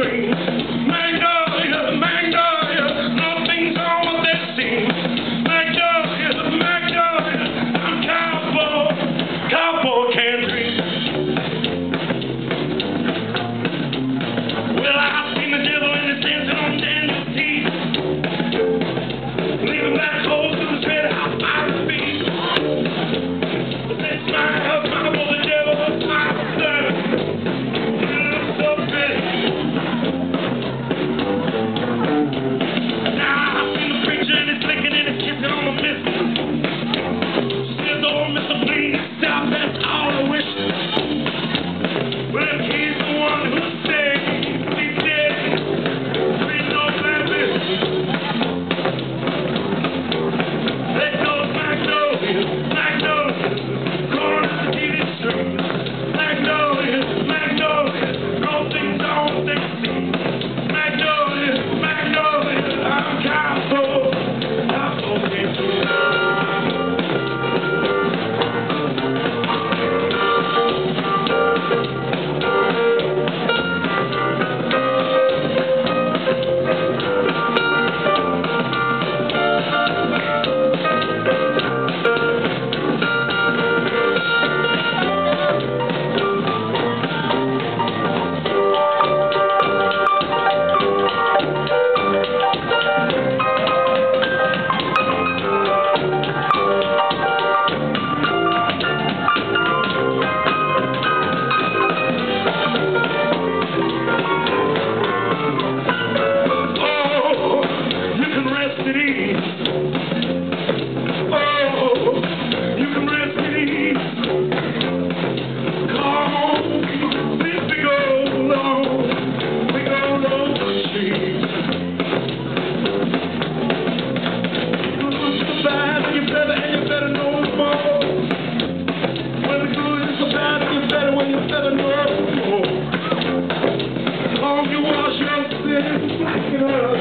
free. You wash your sins, black and